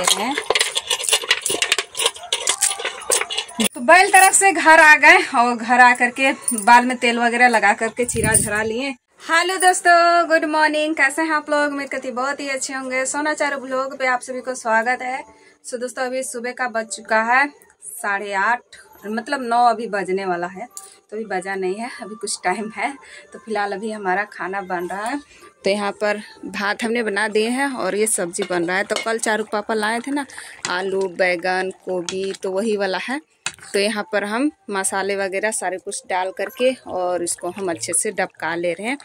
ले। रहे हैं तो बैल तरफ़ से घर आ गए और घर आ करके बाल में तेल वगैरह लगा करके चिरा झरा लिए। हेलो दोस्तों, गुड मॉर्निंग। कैसे हैं आप लोग? मेरे कति बहुत ही अच्छे होंगे। सोना चारो ब्लॉग पे आप सभी को स्वागत है। सो दोस्तों, अभी सुबह का बज चुका है साढ़े आठ। मतलब नौ अभी बजने वाला है तो अभी बजा नहीं है, अभी कुछ टाइम है। तो फ़िलहाल अभी हमारा खाना बन रहा है। तो यहाँ पर भात हमने बना दिए हैं और ये सब्ज़ी बन रहा है। तो कल चारू पापा लाए थे ना, आलू, बैगन गोभी तो वही वाला है। तो यहाँ पर हम मसाले वगैरह सारे कुछ डाल करके और इसको हम अच्छे से डबका ले रहे हैं।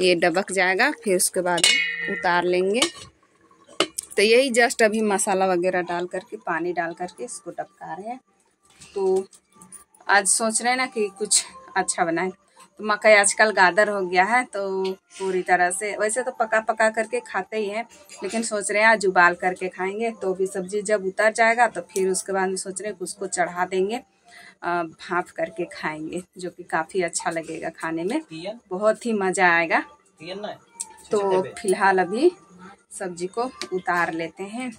ये डबक जाएगा, फिर उसके बाद उतार लेंगे। तो यही जस्ट अभी मसाला वगैरह डाल करके, पानी डाल करके इसको डबका रहे हैं। तो आज सोच रहे हैं ना कि कुछ अच्छा बनाए। तो मकई आजकल गादर हो गया है तो पूरी तरह से वैसे तो पका पका करके खाते ही हैं लेकिन सोच रहे हैं आज उबाल करके खाएँगे तो भी सब्ज़ी जब उतर जाएगा तो फिर उसके बाद में सोच रहे हैं कि उसको चढ़ा देंगे भाप करके खाएँगे जो कि काफ़ी अच्छा लगेगा खाने में। बहुत ही मज़ा आएगा। तो फ़िलहाल अभी सब्ज़ी को उतार लेते हैं।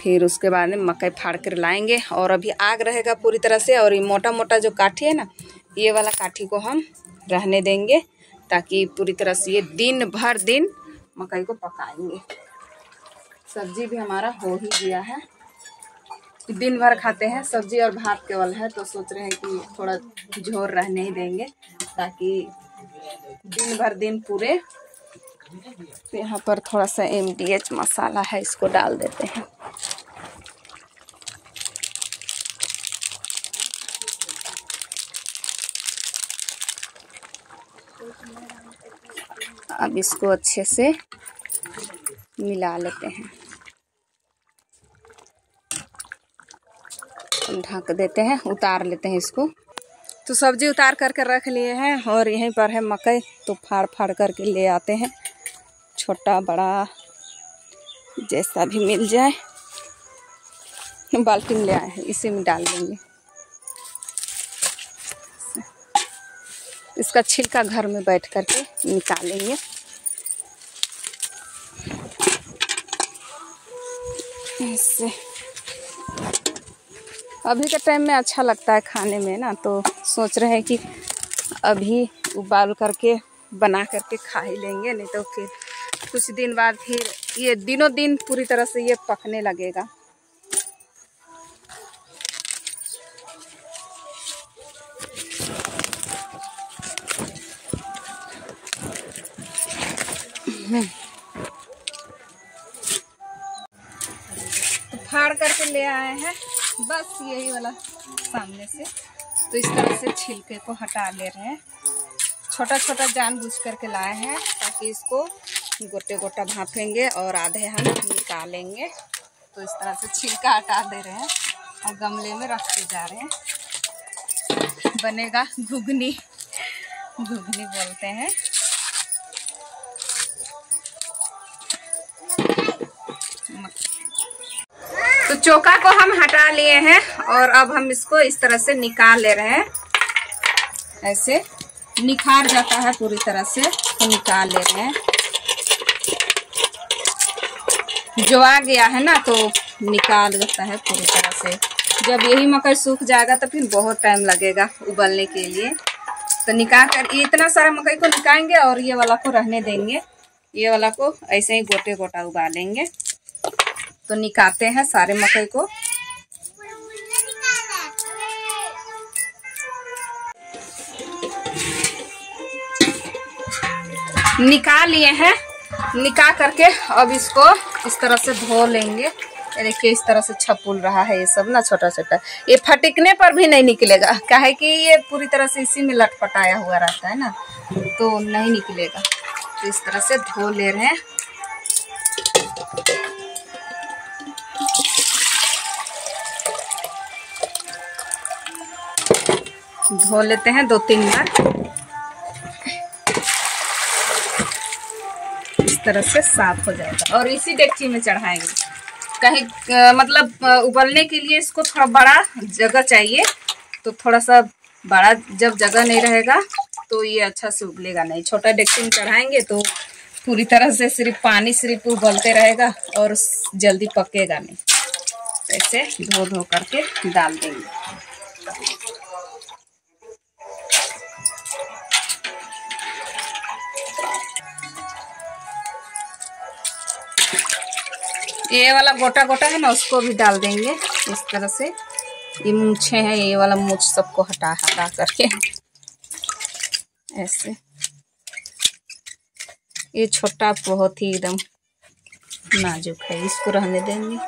फिर उसके बाद में मकई फाड़ कर लाएँगे और अभी आग रहेगा पूरी तरह से और ये मोटा मोटा जो काठी है ना, ये वाला काठी को हम रहने देंगे ताकि पूरी तरह से ये दिन भर दिन मकई को पकाएँगे। सब्ज़ी भी हमारा हो ही गया है। दिन भर खाते हैं सब्ज़ी और भात केवल है तो सोच रहे हैं कि थोड़ा झोर रहने ही देंगे ताकि दिन भर दिन पूरे तो यहाँ पर थोड़ा सा एम डी एच मसाला है, इसको डाल देते हैं। अब इसको अच्छे से मिला लेते हैं। ढक देते हैं, उतार लेते हैं इसको। तो सब्ज़ी उतार करके रख लिए हैं और यहीं पर है मकई तो फाड़ फाड़ करके ले आते हैं। छोटा बड़ा जैसा भी मिल जाए। बाल्टीन ले आए हैं, इसी में डाल देंगे। इसका छिलका घर में बैठ करके निकालेंगे। ऐसे। अभी के टाइम में अच्छा लगता है खाने में ना तो सोच रहे हैं कि अभी उबाल करके, बना करके खा ही लेंगे, नहीं तो फिर कुछ दिन बाद फिर ये दिनों दिन पूरी तरह से ये पकने लगेगा। तो फाड़ करके ले आए हैं। बस यही वाला सामने से। तो इस तरह से छिलके को हटा ले रहे हैं। छोटा छोटा जान बुझ करके लाए हैं ताकि इसको गोटे गोटा भापेंगे और आधे हम निकालेंगे। तो इस तरह से छिलका हटा दे रहे हैं और गमले में रखते जा रहे हैं। बनेगा घुगनी। घुगनी बोलते हैं। तो चोका को हम हटा लिए हैं और अब हम इसको इस तरह से निकाल ले रहे हैं। ऐसे निखार जाता है पूरी तरह से तो निकाल ले रहे हैं। जो आ गया है ना तो निकाल देता है पूरी तरह से। जब यही मकई सूख जाएगा तो फिर बहुत टाइम लगेगा उबलने के लिए। तो निकाल कर इतना सारा मकई को निकालेंगे और ये वाला को रहने देंगे। ये वाला को ऐसे ही गोटे गोटा उबालेंगे। तो निकालते हैं सारे मकई को। निकाल लिए हैं। निकाल करके अब इसको इस तरह से धो लेंगे। देखिए, इस तरह से छपुल रहा है ये सब ना छोटा छोटा ये फटिकने पर भी नहीं निकलेगा। काहे कि ये पूरी तरह से इसी में लटपटाया हुआ रहता है ना तो नहीं निकलेगा। तो इस तरह से धो ले रहे हैं। धो लेते हैं दो तीन बार। तरह से साफ़ हो जाएगा। और इसी डेगची में चढ़ाएँगे। कहीं मतलब उबलने के लिए इसको थोड़ा बड़ा जगह चाहिए। तो थोड़ा सा बड़ा जब जगह नहीं रहेगा तो ये अच्छा से उबलेगा नहीं। छोटा डेगची में चढ़ाएँगे तो पूरी तरह से सिर्फ़ पानी सिर्फ़ उबलते रहेगा और जल्दी पकेगा नहीं। ऐसे धो धो करके डाल देंगे। ये वाला गोटा गोटा है ना, उसको भी डाल देंगे। इस तरह से ये मूछे हैं, ये वाला मूछ सबको हटा हटा करके। ऐसे। ये छोटा बहुत ही एकदम नाजुक है, इसको रहने देंगे।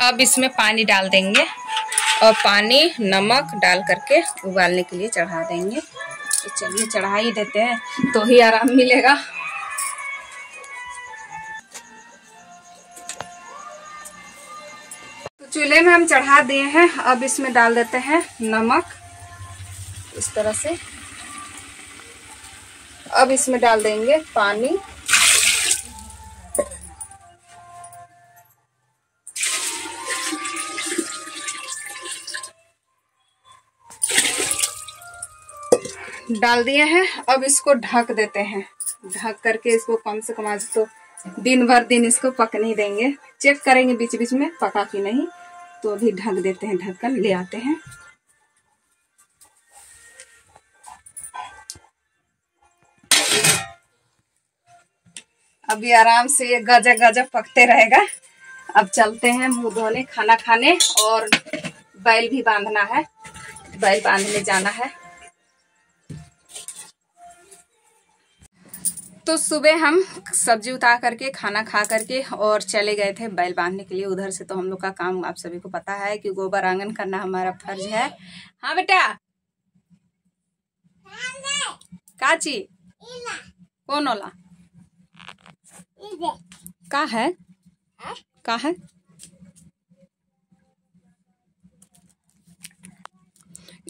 अब इसमें पानी डाल देंगे। और पानी, नमक डाल करके उबालने के लिए चढ़ा देंगे। तो चलिए चढ़ा ही देते हैं तो ही आराम मिलेगा। तो चूल्हे में हम चढ़ा दिए हैं, अब इसमें डाल देते हैं नमक। इस तरह से। अब इसमें डाल देंगे पानी। डाल दिए हैं। अब इसको ढक देते हैं। ढक करके इसको कम से कम आज तो दिन भर दिन इसको पकने देंगे। चेक करेंगे बीच बीच में, पका कि नहीं। तो अभी ढक देते हैं ढक्कन ले आते हैं। अभी आराम से ये गजब गजब पकते रहेगा। अब चलते हैं मुँह धोने, खाना खाने और बैल भी बांधना है। बैल बांधने जाना है। तो सुबह हम सब्ज़ी उतार करके खाना खा करके और चले गए थे बैल बांधने के लिए। उधर से तो हम लोग का काम आप सभी को पता है कि गोबर आँगन करना हमारा फ़र्ज़ है। हाँ बेटा? काची? कौन ओला? का है? का है?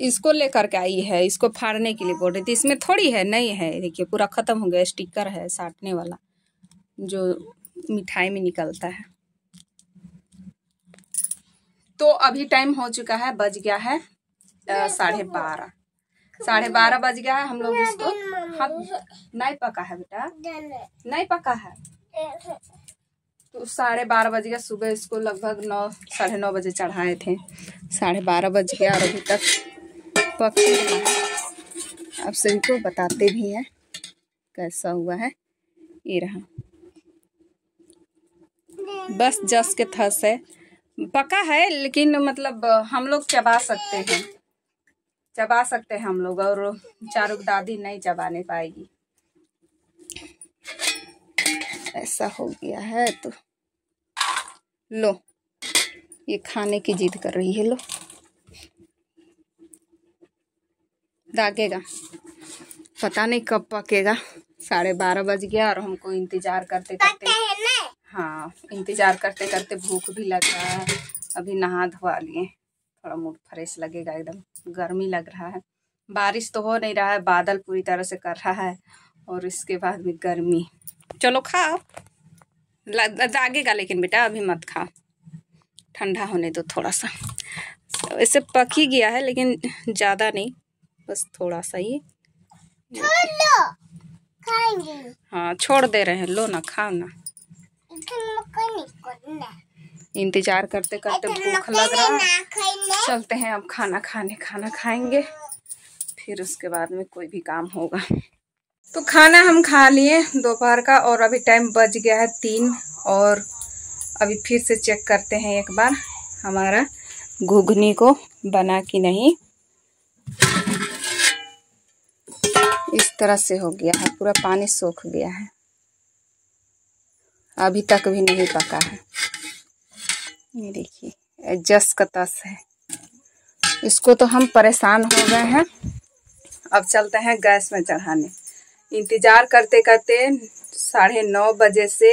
इसको लेकर के आई है, इसको फाड़ने के लिए बोल रही थी। इसमें थोड़ी है, नहीं है। देखिए, पूरा ख़त्म हो गया, स्टिकर है, साटने वाला, जो मिठाई में निकलता है। तो अभी टाइम हो चुका है, बज गया है साढ़े बारह। साढ़े बारह बज गया है हम लोग इसको हाँ नहीं पका है बेटा। नहीं पका है? तो साढ़े बारह बज गया, सुबह इसको लगभग नौ, साढ़े नौ बजे चढ़ाए थे। साढ़े बारह बज गया और अभी तक पक आप सभी को बताते भी हैं कैसा हुआ है। ये रहा। बस जस के थस है। पका है लेकिन मतलब हम लोग चबा सकते हैं। चबा सकते हैं हम लोग और चारुक दादी नहीं चबाने पाएगी। ऐसा हो गया है तो लो, ये खाने की जिद कर रही है लो। दागेगा। पता नहीं कब पकेगा। साढ़े बारह बज गया और हमको इंतज़ार करते करते हाँ इंतज़ार करते करते भूख भी लग रहा है। अभी नहा धोवा लिए। थोड़ा मूड फ्रेश लगेगा एकदम। गर्मी लग रहा है। बारिश तो हो नहीं रहा है। बादल पूरी तरह से कर रहा है। और इसके बाद में गर्मी। चलो खाओ दागेगा लेकिन बेटा अभी मत खाओ ठंडा होने दो थोड़ा सा। वैसे पक ही गया है लेकिन ज़्यादा नहीं। बस थोड़ा सा ही हाँ छोड़ दे रहे हैं। लो ना खाओ ना। इंतज़ार करते करते भूख लग रहा है। चलते हैं अब खाना खाने खाना खाएँगे। फिर उसके बाद में कोई भी काम होगा। तो खाना हम खा लिए दोपहर का और अभी टाइम बज गया है तीन और अभी फिर से चेक करते हैं एक बार हमारा घुघनी को बना कि नहीं। इस तरह से हो गया है, पूरा पानी सूख गया है। अभी तक भी नहीं पका है। ये देखिए जस का तस है। इसको तो हम परेशान हो गए हैं। अब चलते हैं गैस में चढ़ाने। इंतज़ार करते करते साढ़े नौ बजे से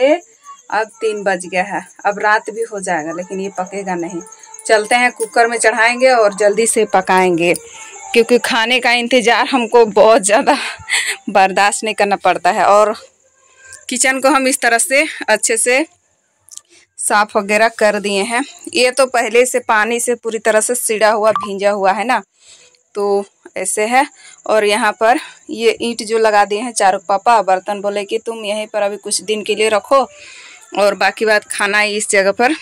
अब तीन बज गया है। अब रात भी हो जाएगा, लेकिन ये पकेगा नहीं। चलते हैं कुकर में चढ़ाएँगे और जल्दी से पकाएँगे। क्योंकि खाने का इंतज़ार हमको बहुत ज़्यादा बर्दाश्त नहीं करना पड़ता है और किचन को हम इस तरह से अच्छे से साफ़ वगैरह कर दिए हैं। ये तो पहले से पानी से पूरी तरह से सिड़ा हुआ, भींजा हुआ है ना? तो ऐसे है। और यहाँ पर ये ईंट जो लगा दिए हैं चारों पापा, बर्तन बोले कि तुम यहीं पर अभी कुछ दिन के लिए रखो और बाकी बात खाना इस जगह पर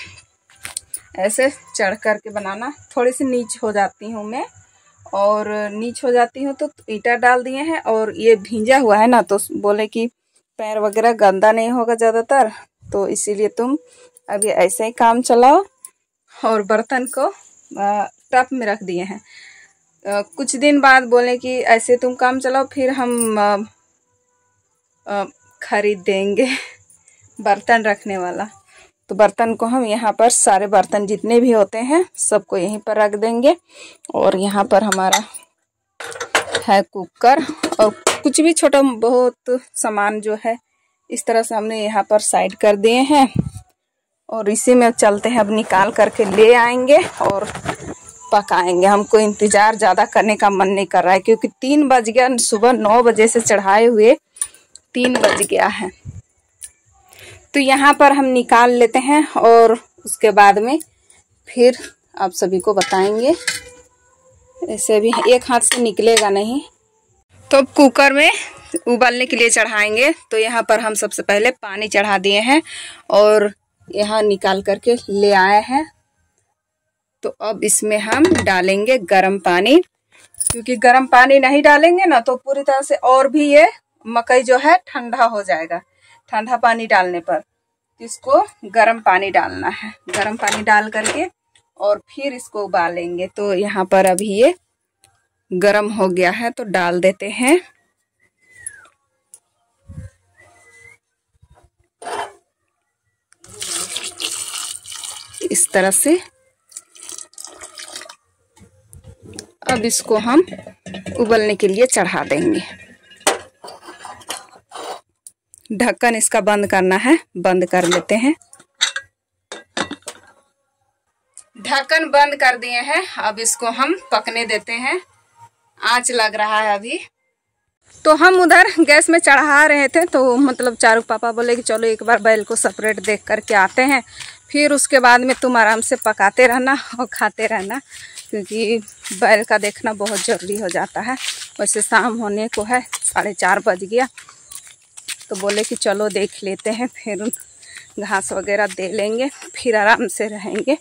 ऐसे चढ़ कर के बनाना। थोड़ी सी नीच हो जाती हूँ मैं। और नीच हो जाती हूँ तो ईटा डाल दिए हैं और ये भींजा हुआ है ना तो बोले कि पैर वगैरह गंदा नहीं होगा ज़्यादातर तो इसीलिए तुम अभी ऐसे ही काम चलाओ और बर्तन को टप में रख दिए हैं। कुछ दिन बाद बोले कि ऐसे तुम काम चलाओ, फिर हम खरीद देंगे बर्तन रखने वाला। तो बर्तन को हम यहाँ पर सारे बर्तन जितने भी होते हैं, सबको यहीं पर रख देंगे। और यहाँ पर हमारा है कुकर। और कुछ भी छोटा बहुत सामान जो है, इस तरह से हमने यहाँ पर साइड कर दिए हैं। और इसी में चलते हैं, अब निकाल करके ले आएँगे और पकाएँगे। हमको इंतज़ार ज़्यादा करने का मन नहीं कर रहा है, क्योंकि तीन बज गया, सुबह नौ बजे से चढ़ाए हुए तीन बज गया है। तो यहाँ पर हम निकाल लेते हैं और उसके बाद में फिर आप सभी को बताएँगे। ऐसे भी एक हाथ से निकलेगा नहीं। तो अब कुकर में उबालने के लिए चढ़ाएँगे। तो यहाँ पर हम सबसे पहले पानी चढ़ा दिए हैं और यहाँ निकाल करके ले आए हैं। तो अब इसमें हम डालेंगे गर्म पानी। क्योंकि गर्म पानी नहीं डालेंगे ना तो पूरी तरह से और भी ये मकई जो है ठंडा हो जाएगा। ठंडा पानी डालने पर इसको गर्म पानी डालना है। गर्म पानी डाल करके और फिर इसको उबालेंगे। तो यहाँ पर अभी ये गर्म हो गया है तो डाल देते हैं। इस तरह से। अब इसको हम उबलने के लिए चढ़ा देंगे। ढक्कन इसका बंद करना है। बंद कर लेते हैं। ढक्कन बंद कर दिए हैं। अब इसको हम पकने देते हैं। आँच लग रहा है अभी। तो हम उधर गैस में चढ़ा रहे थे तो मतलब चारू पापा बोले कि चलो एक बार बैल को सेपरेट देख करके आते हैं। फिर उसके बाद में तुम आराम से पकाते रहना और खाते रहना, क्योंकि बैल का देखना बहुत ज़रूरी हो जाता है। वैसे शाम होने को है, साढ़े चार बज गया। तो बोले कि चलो देख लेते हैं, फिर घास वगैरह दे लेंगे, फिर आराम से रहेंगे।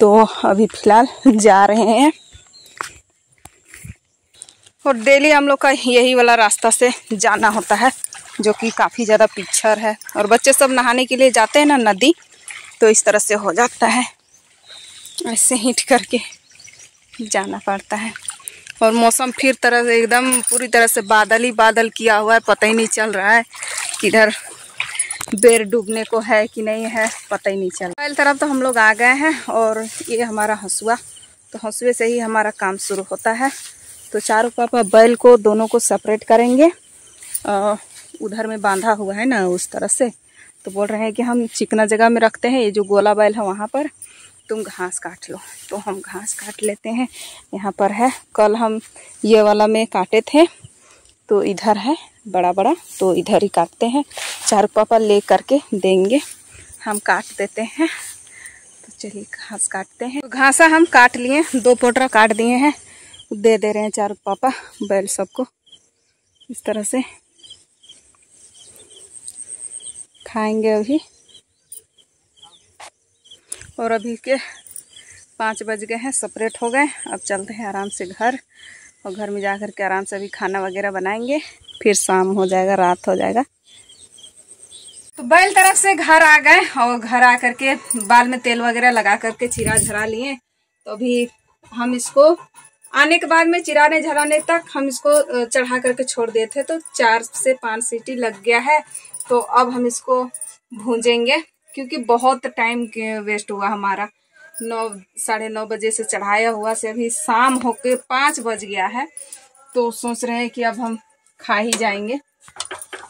तो अभी फ़िलहाल जा रहे हैं। और डेली हम लोग का यही वाला रास्ता से जाना होता है, जो कि काफ़ी ज़्यादा पिक्चर है। और बच्चे सब नहाने के लिए जाते हैं ना नदी तो इस तरह से हो जाता है। ऐसे हीट करके जाना पड़ता है। और मौसम फिर तरह से एकदम पूरी तरह से बादल ही बादल किया हुआ है, पता ही नहीं चल रहा है किधर बेर डूबने को है कि नहीं है, पता ही नहीं चल पहले तरफ़ तो हम लोग आ गए हैं और ये हमारा हंसुआ। तो हंसुए से ही हमारा काम शुरू होता है। तो चारों पापा बैल को दोनों को सेपरेट करेंगे। उधर में बांधा हुआ है ना, उस तरह से। तो बोल रहे हैं कि हम चिकना जगह में रखते हैं, ये जो गोला बैल है वहाँ पर। तुम घास काट लो। तो हम घास काट लेते हैं। यहाँ पर है। कल हम ये वाला में काटे थे। तो इधर है बड़ा बड़ा तो इधर ही काटते हैं। चार पापा ले करके देंगे। हम काट देते हैं। तो चलिए घास काटते हैं। तो घासा हम काट लिए। दो पोटरा काट दिए हैं। दे दे रहे हैं चार पापा। बैल सबको। इस तरह से। खाएँगे अभी। और अभी के पाँच बज गए हैं सेपरेट हो गए। अब चलते हैं आराम से घर और घर में जा कर के आराम से अभी खाना वगैरह बनाएँगे। फिर शाम हो जाएगा, रात हो जाएगा। तो बैल तरफ़ से घर आ गए और घर आ करके बाल में तेल वगैरह लगा करके चिरा झरा लिए। तो अभी हम इसको आने के बाद में चिराने झराने तक हम इसको चढ़ा करके छोड़ थे। तो चार से पाँच सीटी लग गया है। तो अब हम इसको भूंजेंगे। क्योंकि बहुत टाइम वेस्ट हुआ हमारा। नौ, साढ़े नौ बजे से चढ़ाया हुआ से अभी शाम होके पाँच बज गया है तो सोच रहे हैं कि अब हम खा ही जाएँगे।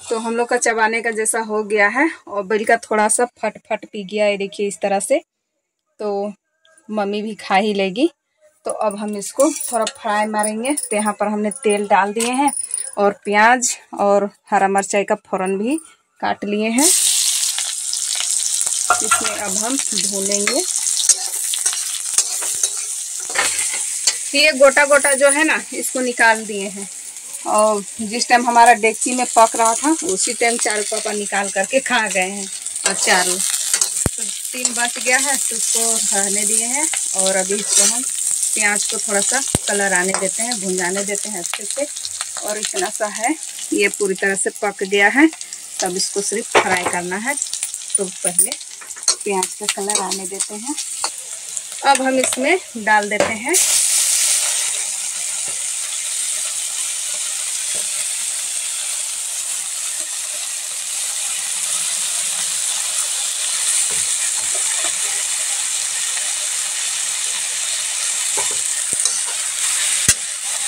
तो हम लोग का चबाने का जैसा हो गया है और बल का थोड़ा सा फट फट पी गया है, देखिए इस तरह से। तो मम्मी भी खा ही लेगी। तो अब हम इसको थोड़ा फ्राई मारेंगे। तो यहाँ पर हमने तेल डाल दिए हैं और प्याज और हरा मिर्चाई का फ़ौरन भी काट लिए हैं। इसमें अब हम भूनेंगे। ये गोटा गोटा जो है ना, इसको निकाल दिए हैं। और जिस टाइम हमारा डेगची में पक रहा था, उसी टाइम चारू पापा निकाल करके खा गए हैं। और चारों। तो तीन बच गया है तो उसको रहने दिए हैं। और अभी इसको हम प्याज को थोड़ा सा कलर आने देते हैं, भुंजाने देते हैं अच्छे से। और इतना सा है, ये पूरी तरह से पक गया है। तब इसको सिर्फ़ फ्राई करना है। तो पहले प्याज का कलर आने देते हैं। अब हम इसमें डाल देते हैं।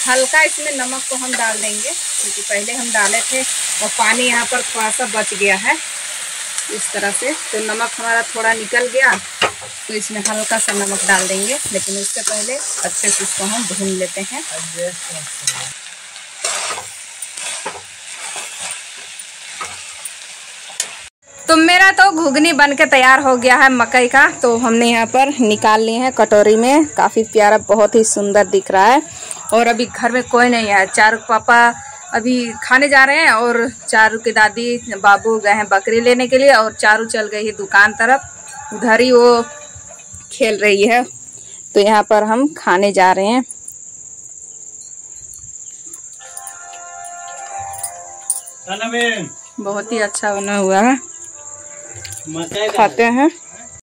हल्का इसमें नमक को हम डाल देंगे, क्योंकि पहले हम डाले थे और पानी यहाँ पर थोड़ा सा बच गया है। इस तरह से। तो नमक हमारा थोड़ा निकल गया तो इसमें हल्का सा नमक डाल देंगे। लेकिन उससे पहले अच्छे से इसको हम भून लेते हैं। तो मेरा तो घुगनी बन के तैयार हो गया है मकई का। तो हमने यहाँ पर निकाल लिए हैं कटोरी में। काफ़ी प्यारा, बहुत ही सुंदर दिख रहा है। और अभी घर में कोई नहीं है। चारू पापा अभी खाने जा रहे हैं और चारू के दादी बाबू गए हैं बकरी लेने के लिए और चारू चल गई है दुकान तरफ़। उधर ही वो खेल रही है। तो यहाँ पर हम खाने जा रहे हैं। बहुत ही अच्छा बना हुआ है। खाते हैं।